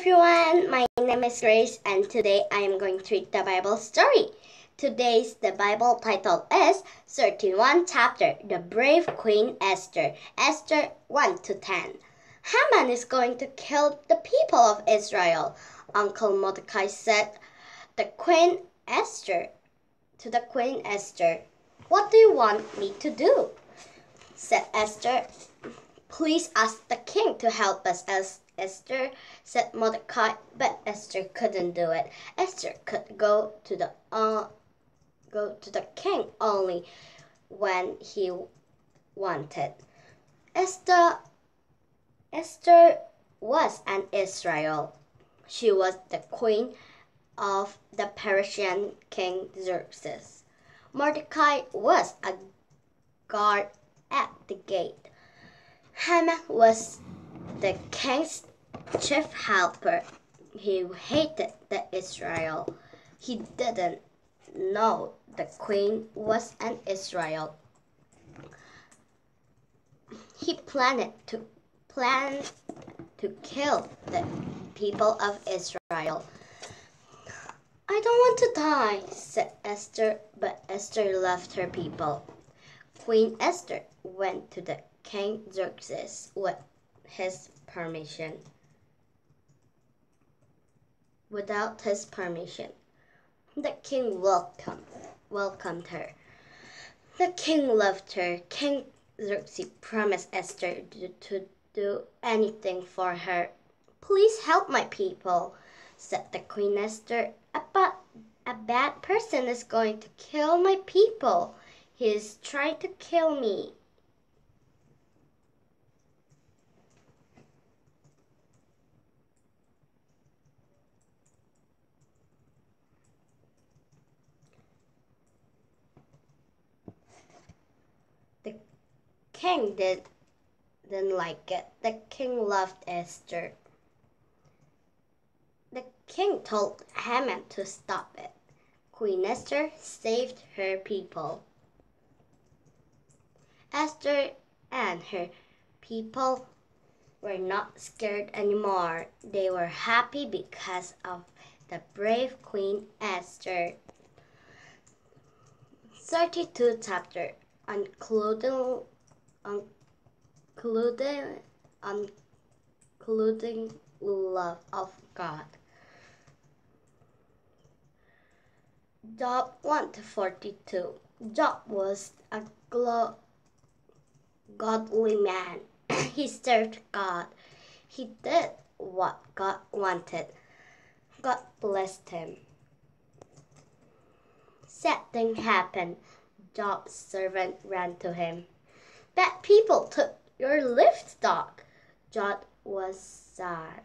everyone, my name is Grace and today I am going to read the Bible story. Today's the Bible title is 31 chapter The Brave Queen Esther. Esther 1 to 10. Haman is going to kill the people of Israel. Uncle Mordecai said the Queen Esther to the Queen Esther, What do you want me to do? said Esther. Please ask the king to help us as Esther said Mordecai, but Esther couldn't do it. Esther could go to the uh, go to the king only when he wanted. Esther Esther was an Israel. She was the queen of the Persian king Xerxes. Mordecai was a guard at the gate. Haman was the king's chief helper. He hated the Israel. He didn't know the queen was an Israel. He planned to plan to kill the people of Israel. I don't want to die, said Esther, but Esther loved her people. Queen Esther went to the King Xerxes with his permission. Without his permission, the king welcomed welcomed her. The king loved her. King Xerxes promised Esther to, to do anything for her. Please help my people, said the Queen Esther. But a bad person is going to kill my people. He is trying to kill me. King did, didn't like it. The king loved Esther. The king told Haman to stop it. Queen Esther saved her people. Esther and her people were not scared anymore. They were happy because of the brave Queen Esther. 32 chapter including including including love of God. Job 1 to 42. Job was a godly man. he served God. He did what God wanted. God blessed him. Sad thing happened. Job's servant ran to him. Bad people took your livestock. Job was sad.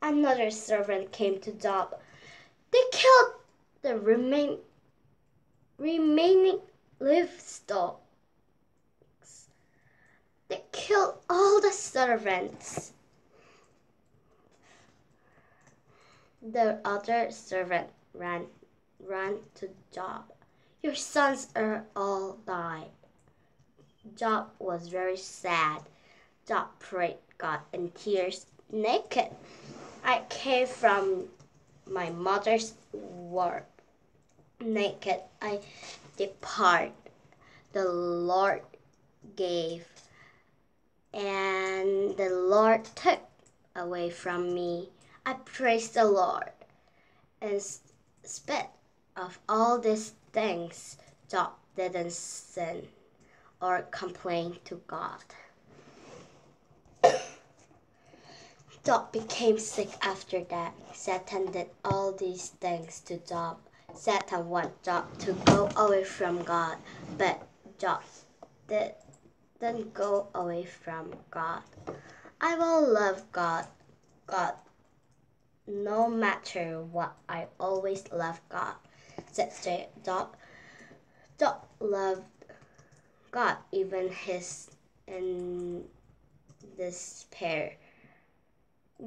Another servant came to Job. They killed the remain, remaining livestock. They killed all the servants. The other servant ran ran to Job. Your sons are all died. Job was very sad. Job prayed God in tears, naked. I came from my mother's womb. Naked I depart. The Lord gave, and the Lord took away from me. I praise the Lord. In spite of all these things, Job didn't sin or complain to God. Job became sick after that. Satan did all these things to Job. Satan wanted Job to go away from God, but Job did, didn't go away from God. I will love God, God, no matter what. I always love God, said Job. Job loved God, even his in despair.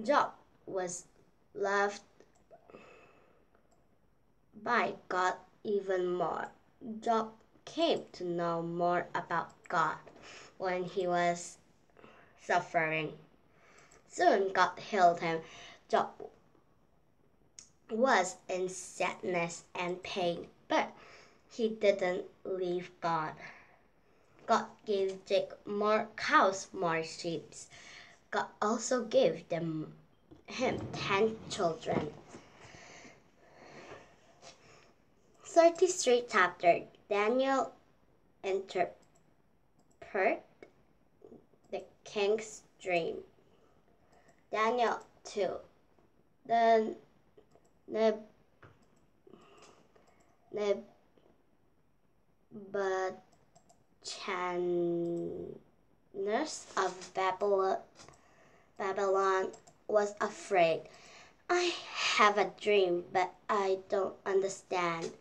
Job was loved by God even more. Job came to know more about God when he was suffering. Soon God healed him. Job was in sadness and pain, but he didn't leave God. God gave Jacob more cows, more sheep. God also gave them him ten children. 33 chapter Daniel interpret the king's dream. Daniel 2. The Neb Nebuchadnezzar of Babylon was afraid. I have a dream, but I don't understand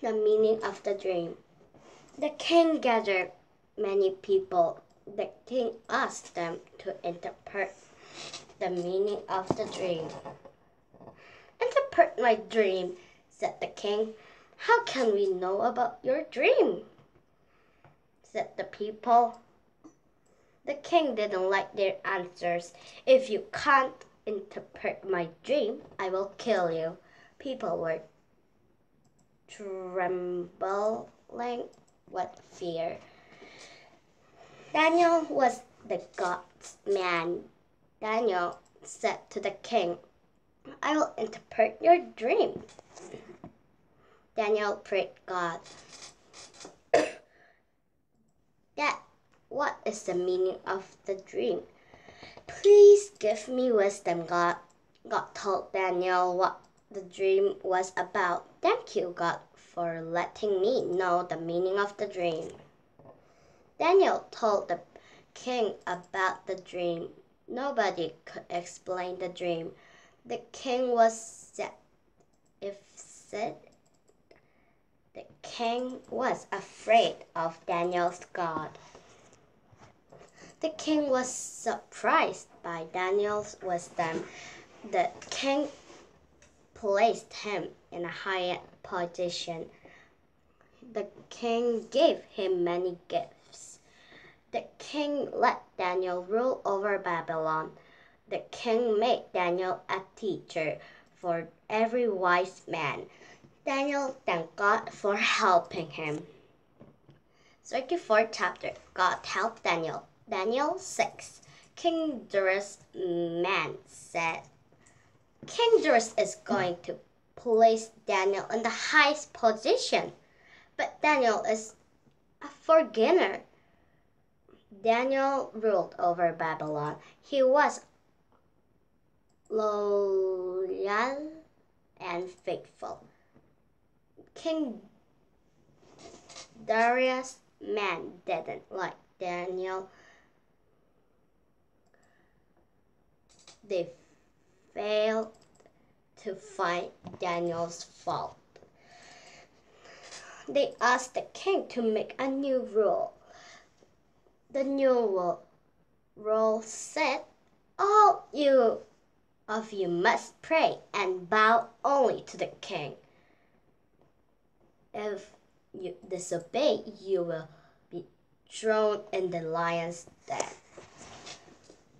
the meaning of the dream. The king gathered many people. The king asked them to interpret the meaning of the dream. Interpret my dream, said the king. How can we know about your dream? Said the people. The king didn't like their answers. If you can't interpret my dream, I will kill you. People were trembling with fear. Daniel was the God's man. Daniel said to the king, I will interpret your dream. Daniel prayed God. That what is the meaning of the dream? Please give me wisdom, God. God told Daniel what the dream was about. Thank you, God, for letting me know the meaning of the dream. Daniel told the king about the dream. Nobody could explain the dream. The king was set. If said, the king was afraid of Daniel's God. The king was surprised by Daniel's wisdom. The king placed him in a higher position. The king gave him many gifts. The king let Daniel rule over Babylon. The king made Daniel a teacher for every wise man. Daniel thanked God for helping him. 34th chapter God helped Daniel. Daniel 6. King Darius man said, King Darius is going to place Daniel in the highest position, but Daniel is a foreigner. Daniel ruled over Babylon. He was loyal and faithful. King Darius' man didn't like Daniel. They failed to find Daniel's fault. They asked the king to make a new rule. The new rule said, All you of you must pray and bow only to the king. If you disobey, you will be thrown in the lion's den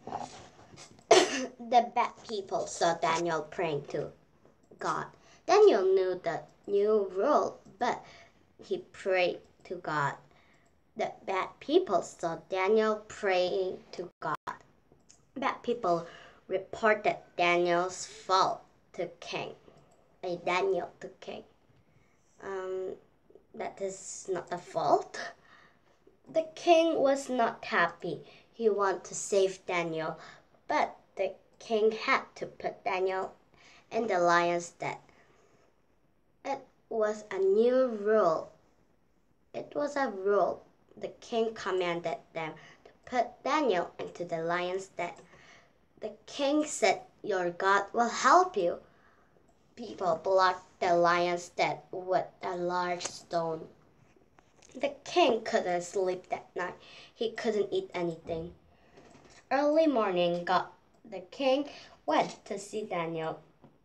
the bad people saw Daniel praying to God. Daniel knew the new rule, but he prayed to God. The bad people saw Daniel praying to God. Bad people reported Daniel's fault to king. A Daniel to king. Um, that is not the fault. The king was not happy. He wanted to save Daniel, but the king had to put Daniel in the lion's den. It was a new rule. It was a rule. The king commanded them to put Daniel into the lion's den. The king said, Your God will help you. People blocked the lion's den with a large stone. The king couldn't sleep that night. He couldn't eat anything. Early morning, God the king went to see Daniel.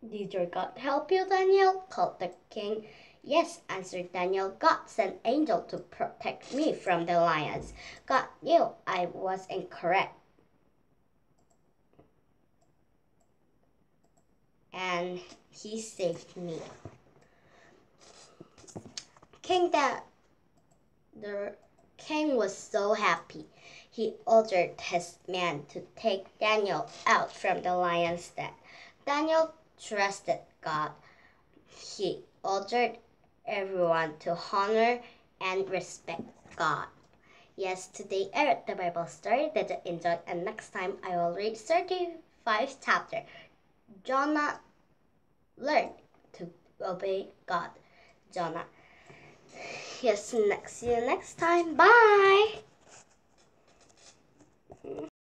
Did your God help you, Daniel? called the king. Yes, answered Daniel. God sent angel to protect me from the lions. God knew I was incorrect. And he saved me. King that the king was so happy. He ordered his men to take Daniel out from the lion's den. Daniel trusted God. He ordered everyone to honor and respect God. Yes, today I read the Bible story that I enjoyed, and next time I will read 35 chapter. Jonah learned to obey God. Jonah. Yes, next see you next time. Bye.